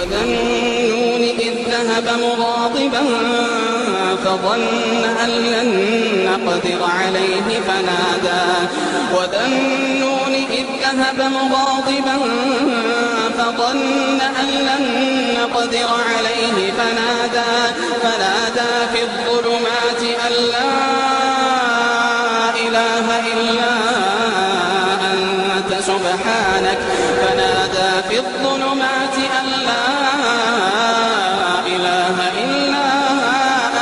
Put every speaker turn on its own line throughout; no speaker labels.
وذا النون إذ ذهب مغاضبا فظن أن لن نقدر عليه فنادى وذا النون إذ ذهب مغاضبا فظن أن لن نقدر عليه فنادى فنادى في الظلمات أن لا إله إلا أنت سبحانك في الظلمات أن لا إله إلا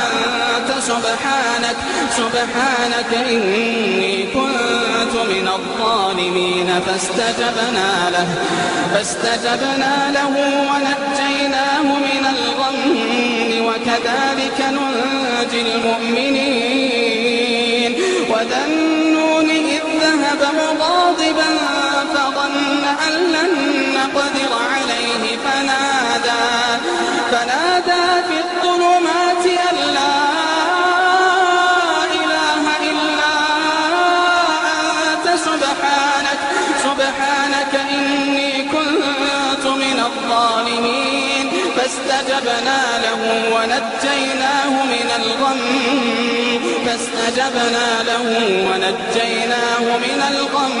أنت. سبحانك سبحانك إني كنت من الظالمين. فاستجبنا له فاستجبنا له ونجيناه من الغم. وكذلك ننجي المؤمنين. وذا النون إذ ذهب مغاضبا نقدر عليه فنادى فنادى في الظلمات أن لا إله إلا أنت سبحانك سبحانك إني كنت من الظالمين. فاستجبنا له ونجيناه من الغم. فاستجبنا له ونجيناه من الغم.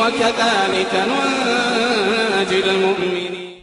وكذلك ننجي المؤمنين.